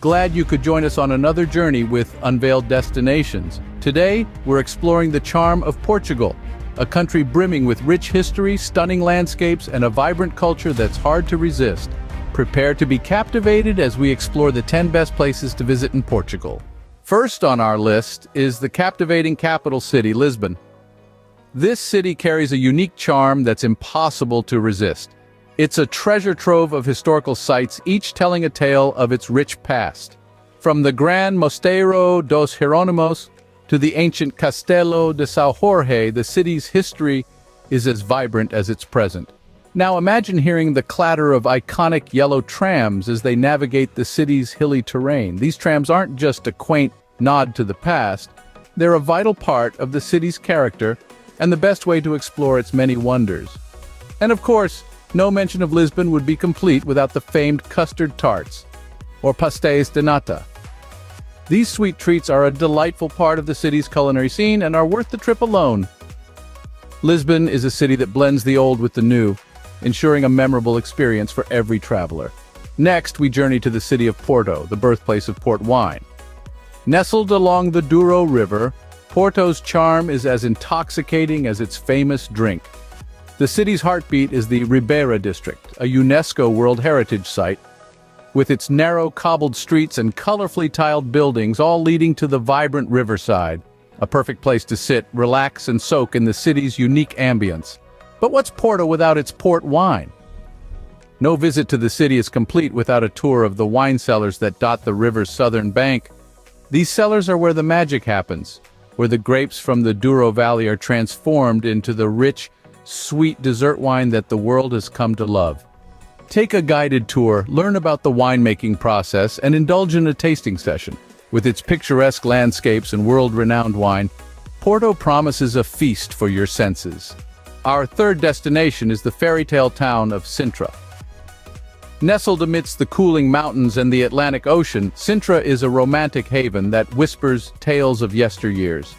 Glad you could join us on another journey with Unveiled Destinations. Today, we're exploring the charm of Portugal, a country brimming with rich history, stunning landscapes, and a vibrant culture that's hard to resist. Prepare to be captivated as we explore the 10 best places to visit in Portugal. First on our list is the captivating capital city, Lisbon. This city carries a unique charm that's impossible to resist. It's a treasure trove of historical sites, each telling a tale of its rich past. From the Gran Mosteiro dos Jerónimos to the ancient Castelo de São Jorge, the city's history is as vibrant as its present. Now imagine hearing the clatter of iconic yellow trams as they navigate the city's hilly terrain. These trams aren't just a quaint nod to the past, they're a vital part of the city's character and the best way to explore its many wonders. And of course, no mention of Lisbon would be complete without the famed custard tarts, or pastéis de nata. These sweet treats are a delightful part of the city's culinary scene and are worth the trip alone. Lisbon is a city that blends the old with the new, ensuring a memorable experience for every traveler. Next, we journey to the city of Porto, the birthplace of port wine. Nestled along the Douro River, Porto's charm is as intoxicating as its famous drink. The city's heartbeat is the Ribeira district, a UNESCO World Heritage Site, with its narrow cobbled streets and colorfully tiled buildings all leading to the vibrant riverside. A perfect place to sit, relax and soak in the city's unique ambience. But what's Porto without its port wine? No visit to the city is complete without a tour of the wine cellars that dot the river's southern bank. These cellars are where the magic happens, where the grapes from the Douro Valley are transformed into the rich, sweet dessert wine that the world has come to love. Take a guided tour, learn about the winemaking process, and indulge in a tasting session. With its picturesque landscapes and world-renowned wine, Porto promises a feast for your senses. Our third destination is the fairy tale town of Sintra. Nestled amidst the cooling mountains and the Atlantic Ocean, Sintra is a romantic haven that whispers tales of yesteryears.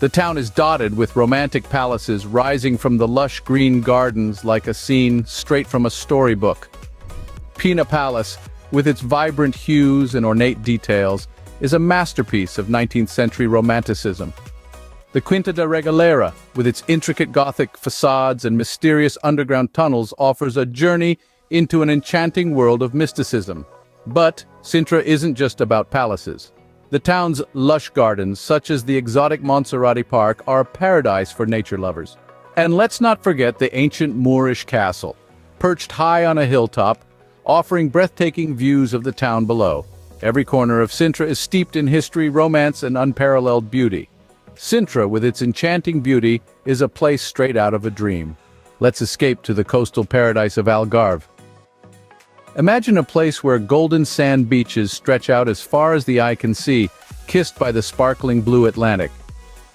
The town is dotted with romantic palaces rising from the lush green gardens like a scene straight from a storybook. Pena Palace, with its vibrant hues and ornate details, is a masterpiece of 19th-century romanticism. The Quinta da Regaleira, with its intricate Gothic facades and mysterious underground tunnels, offers a journey into an enchanting world of mysticism. But Sintra isn't just about palaces. The town's lush gardens, such as the exotic Monserrate Park, are a paradise for nature lovers. And let's not forget the ancient Moorish castle, perched high on a hilltop, offering breathtaking views of the town below. Every corner of Sintra is steeped in history, romance, and unparalleled beauty. Sintra, with its enchanting beauty, is a place straight out of a dream. Let's escape to the coastal paradise of Algarve. Imagine a place where golden sand beaches stretch out as far as the eye can see, kissed by the sparkling blue Atlantic.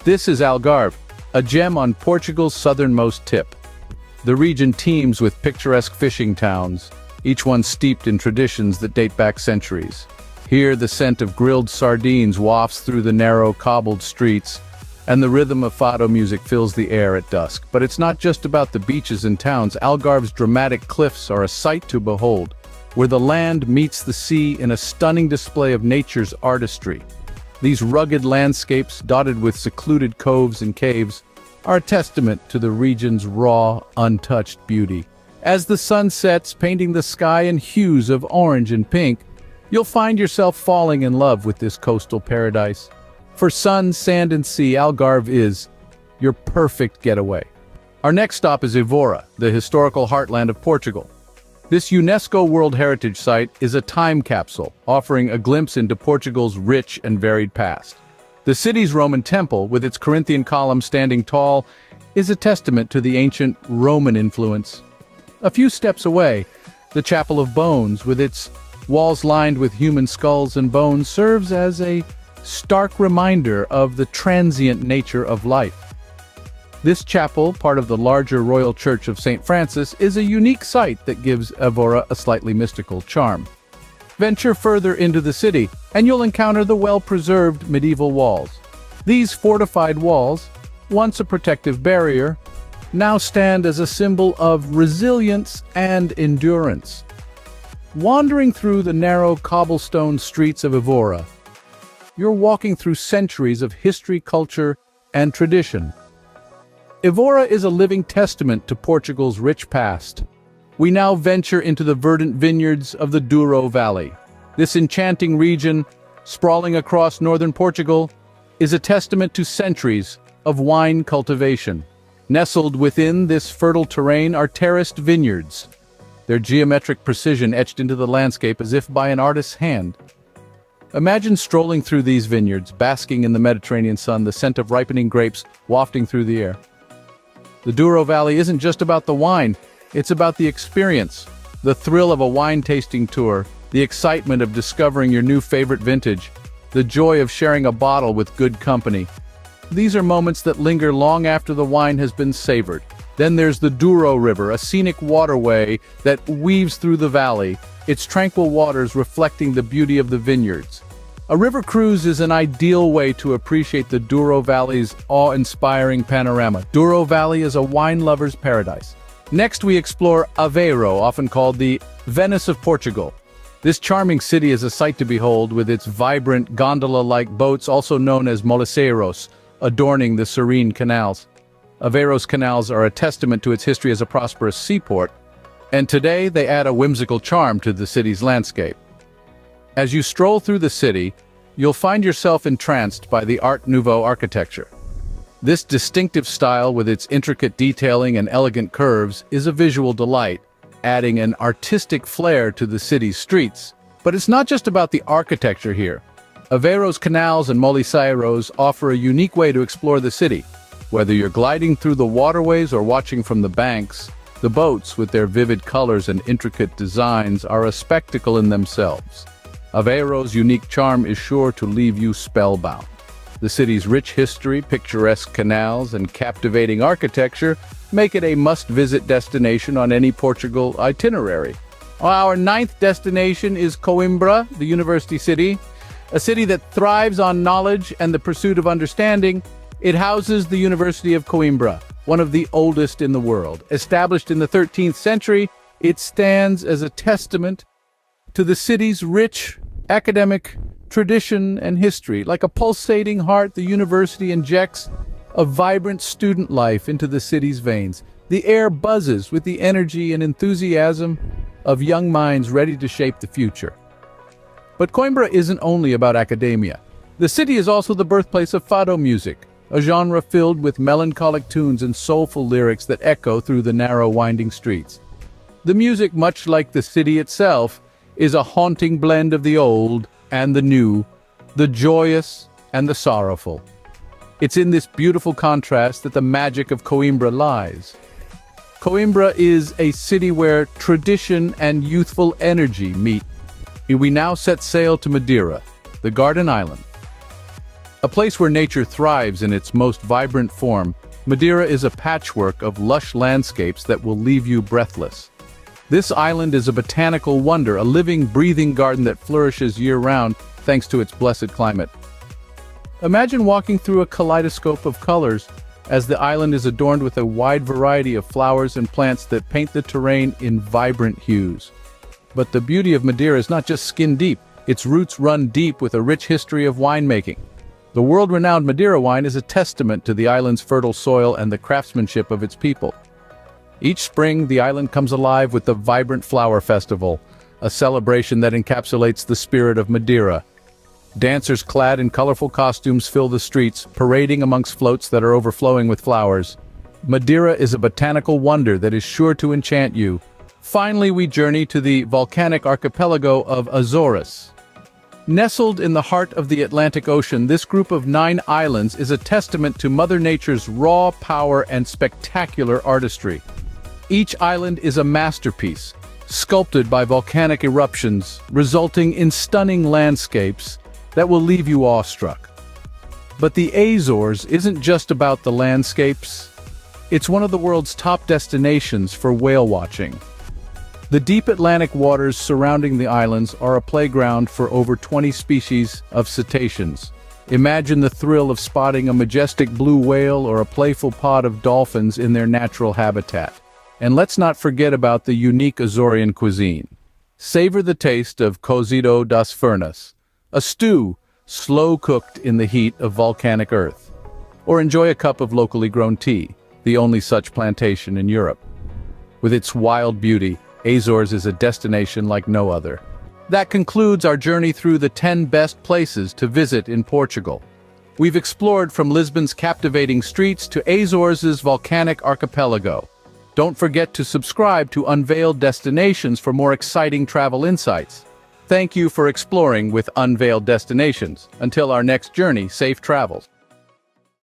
This is Algarve, a gem on Portugal's southernmost tip. The region teems with picturesque fishing towns, each one steeped in traditions that date back centuries. Here the scent of grilled sardines wafts through the narrow, cobbled streets, and the rhythm of fado music fills the air at dusk. But it's not just about the beaches and towns, Algarve's dramatic cliffs are a sight to behold where the land meets the sea in a stunning display of nature's artistry. These rugged landscapes, dotted with secluded coves and caves, are a testament to the region's raw, untouched beauty. As the sun sets, painting the sky in hues of orange and pink, you'll find yourself falling in love with this coastal paradise. For sun, sand, and sea, Algarve is your perfect getaway. Our next stop is Evora, the historical heartland of Portugal. This UNESCO World Heritage Site is a time capsule, offering a glimpse into Portugal's rich and varied past. The city's Roman temple, with its Corinthian columns standing tall, is a testament to the ancient Roman influence. A few steps away, the Chapel of Bones, with its walls lined with human skulls and bones, serves as a stark reminder of the transient nature of life. This chapel, part of the larger Royal Church of St. Francis, is a unique site that gives Evora a slightly mystical charm. Venture further into the city, and you'll encounter the well-preserved medieval walls. These fortified walls, once a protective barrier, now stand as a symbol of resilience and endurance. Wandering through the narrow cobblestone streets of Evora, you're walking through centuries of history, culture, and tradition. Evora is a living testament to Portugal's rich past. We now venture into the verdant vineyards of the Douro Valley. This enchanting region, sprawling across northern Portugal, is a testament to centuries of wine cultivation. Nestled within this fertile terrain are terraced vineyards, their geometric precision etched into the landscape as if by an artist's hand. Imagine strolling through these vineyards, basking in the Mediterranean sun, the scent of ripening grapes wafting through the air. The Douro Valley isn't just about the wine, it's about the experience, the thrill of a wine tasting tour, the excitement of discovering your new favorite vintage, the joy of sharing a bottle with good company. These are moments that linger long after the wine has been savored. Then there's the Douro River, a scenic waterway that weaves through the valley, its tranquil waters reflecting the beauty of the vineyards. A river cruise is an ideal way to appreciate the Douro Valley's awe-inspiring panorama. Douro Valley is a wine lover's paradise. Next we explore Aveiro, often called the Venice of Portugal. This charming city is a sight to behold with its vibrant gondola-like boats also known as moliceiros, adorning the serene canals. Aveiro's canals are a testament to its history as a prosperous seaport, and today they add a whimsical charm to the city's landscape. As you stroll through the city, you'll find yourself entranced by the Art Nouveau architecture. This distinctive style with its intricate detailing and elegant curves is a visual delight, adding an artistic flair to the city's streets. But it's not just about the architecture here. Aveiro's canals and moliceiros offer a unique way to explore the city, whether you're gliding through the waterways or watching from the banks, the boats with their vivid colors and intricate designs are a spectacle in themselves. Aveiro's unique charm is sure to leave you spellbound. The city's rich history, picturesque canals, and captivating architecture make it a must-visit destination on any Portugal itinerary. Our ninth destination is Coimbra, the university city, a city that thrives on knowledge and the pursuit of understanding, it houses the University of Coimbra, one of the oldest in the world. Established in the 13th century, it stands as a testament to the city's rich academic tradition and history. Like a pulsating heart, the university injects a vibrant student life into the city's veins. The air buzzes with the energy and enthusiasm of young minds ready to shape the future. But Coimbra isn't only about academia. The city is also the birthplace of fado music, a genre filled with melancholic tunes and soulful lyrics that echo through the narrow winding streets. The music, much like the city itself, is a haunting blend of the old and the new, the joyous and the sorrowful. It's in this beautiful contrast that the magic of Coimbra lies. Coimbra is a city where tradition and youthful energy meet. We now set sail to Madeira, the Garden Island, a place where nature thrives in its most vibrant form, Madeira is a patchwork of lush landscapes that will leave you breathless. This island is a botanical wonder, a living, breathing garden that flourishes year-round thanks to its blessed climate. Imagine walking through a kaleidoscope of colors as the island is adorned with a wide variety of flowers and plants that paint the terrain in vibrant hues. But the beauty of Madeira is not just skin deep, its roots run deep with a rich history of winemaking. The world-renowned Madeira wine is a testament to the island's fertile soil and the craftsmanship of its people. Each spring, the island comes alive with the vibrant flower festival, a celebration that encapsulates the spirit of Madeira. Dancers clad in colorful costumes fill the streets, parading amongst floats that are overflowing with flowers. Madeira is a botanical wonder that is sure to enchant you. Finally, we journey to the volcanic archipelago of Azores, Nestled in the heart of the Atlantic Ocean, this group of nine islands is a testament to Mother Nature's raw power and spectacular artistry. Each island is a masterpiece, sculpted by volcanic eruptions, resulting in stunning landscapes that will leave you awestruck. But the Azores isn't just about the landscapes. It's one of the world's top destinations for whale watching. The deep Atlantic waters surrounding the islands are a playground for over 20 species of cetaceans. Imagine the thrill of spotting a majestic blue whale or a playful pod of dolphins in their natural habitat. And let's not forget about the unique Azorean cuisine. Savor the taste of cozido das furnas, a stew slow-cooked in the heat of volcanic earth. Or enjoy a cup of locally grown tea, the only such plantation in Europe. With its wild beauty, Azores is a destination like no other. That concludes our journey through the 10 best places to visit in Portugal. We've explored from Lisbon's captivating streets to Azores' volcanic archipelago. Don't forget to subscribe to Unveiled Destinations for more exciting travel insights. Thank you for exploring with Unveiled Destinations. Until our next journey, safe travels.